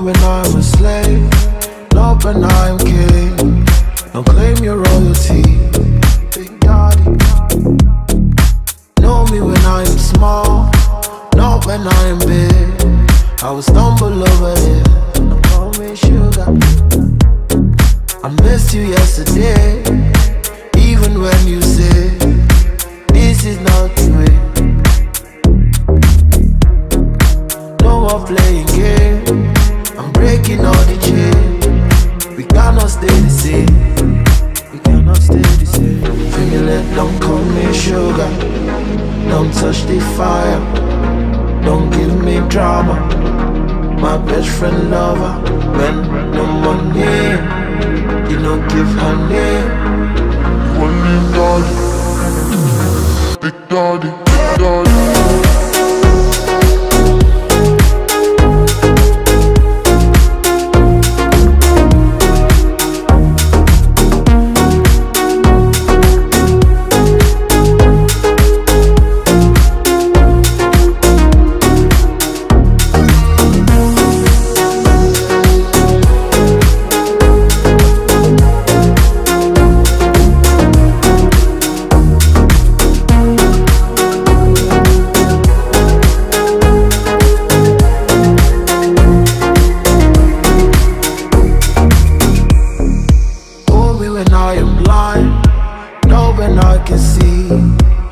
When I'm a slave, not when I'm king. Don't claim your royalty, I will stumble over it, call me sugar. I missed you yesterday, even when you say this is not the way. No more playing game. I'm breaking all the chain. We cannot stay the same. We cannot stay the same. Feel it, don't call me sugar. Don't touch the fire. Don't give me drama. My best friend lover. When no money, you don't give her name.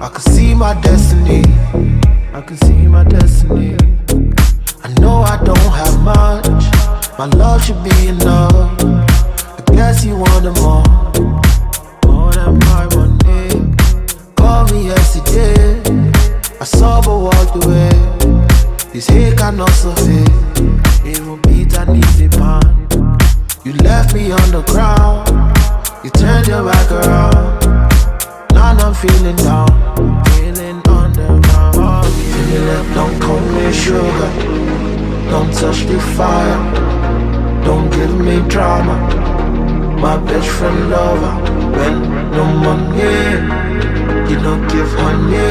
I can see my destiny. I can see my destiny. I know I don't have much. My love should be enough. I guess you want more, more than my money. Call me yesterday. I saw but walked away. This hate cannot survive. It will beat an easy pan. You left me on the ground. Sugar. Don't touch the fire. Don't give me drama. My best friend lover. When no money, you don't give name.